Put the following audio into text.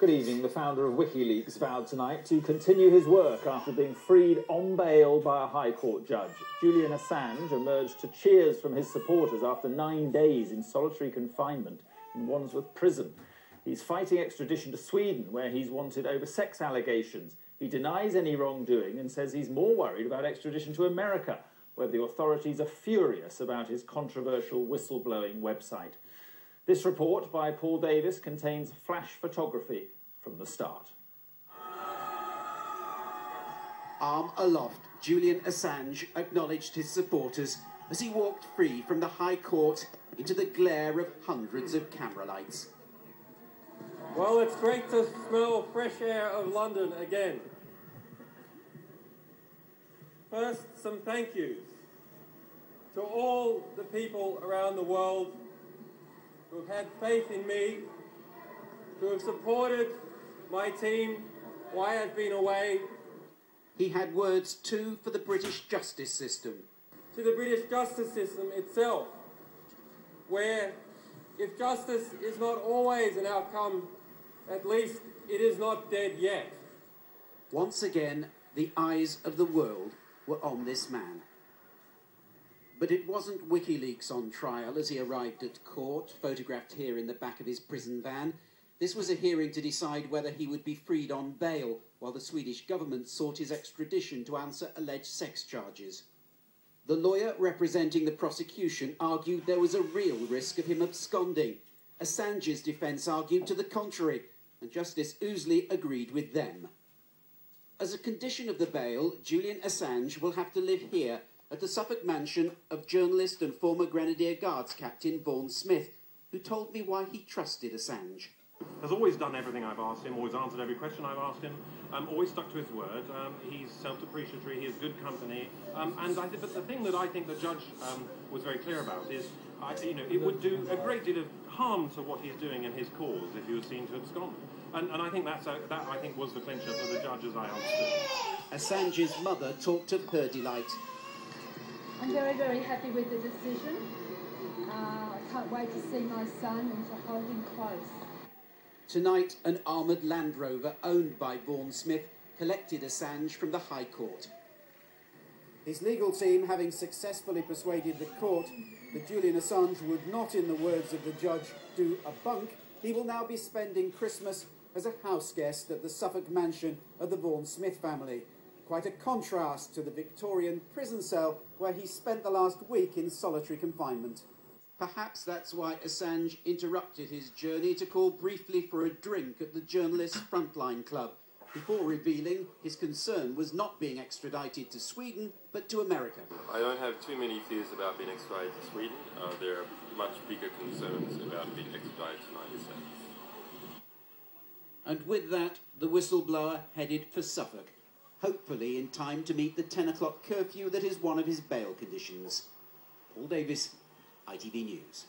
Good evening. The founder of WikiLeaks vowed tonight to continue his work after being freed on bail by a High Court judge. Julian Assange emerged to cheers from his supporters after nine days in solitary confinement in Wandsworth Prison. He's fighting extradition to Sweden, where he's wanted over sex allegations. He denies any wrongdoing and says he's more worried about extradition to America, where the authorities are furious about his controversial whistleblowing website. This report by Paul Davies contains flash photography from the start. Arm aloft, Julian Assange acknowledged his supporters as he walked free from the High Court into the glare of hundreds of camera lights. Well, it's great to smell fresh air of London again. First, some thank yous to all the people around the world who have had faith in me, who have supported my team while I've been away. He had words too for the British justice system. To the British justice system itself, where if justice is not always an outcome, at least it is not dead yet. Once again, the eyes of the world were on this man. But it wasn't WikiLeaks on trial as he arrived at court, photographed here in the back of his prison van. This was a hearing to decide whether he would be freed on bail while the Swedish government sought his extradition to answer alleged sex charges. The lawyer representing the prosecution argued there was a real risk of him absconding. Assange's defence argued to the contrary, and Justice Ouseley agreed with them. As a condition of the bail, Julian Assange will have to live here at the Suffolk mansion of journalist and former Grenadier Guards captain Vaughan Smith, who told me why he trusted Assange. Has always done everything I've asked him, always answered every question I've asked him, um, always stuck to his word. Um, he's self-depreciatory, he is good company, um, and I th- but the thing that I think the judge um, was very clear about is, I, you know, it would do a great deal of harm to what he's doing in his cause if he was seen to abscond. And, and I think that's a, that I think was the clincher for the judge as I understood. Assange's mother talked of her delight. I'm very, very happy with the decision. Uh, I can't wait to see my son and to hold him close. Tonight, an armoured Land Rover owned by Vaughan Smith collected Assange from the High Court. His legal team having successfully persuaded the court that Julian Assange would not, in the words of the judge, do a bunk, he will now be spending Christmas as a house guest at the Suffolk mansion of the Vaughan Smith family. Quite a contrast to the Victorian prison cell where he spent the last week in solitary confinement. Perhaps that's why Assange interrupted his journey to call briefly for a drink at the Journalists Frontline Club before revealing his concern was not being extradited to Sweden but to America. I don't have too many fears about being extradited to Sweden. Uh, there are much bigger concerns about being extradited to the United States. And with that, the whistleblower headed for Suffolk, hopefully in time to meet the 10 o'clock curfew that is one of his bail conditions. Paul Davies, ITV News.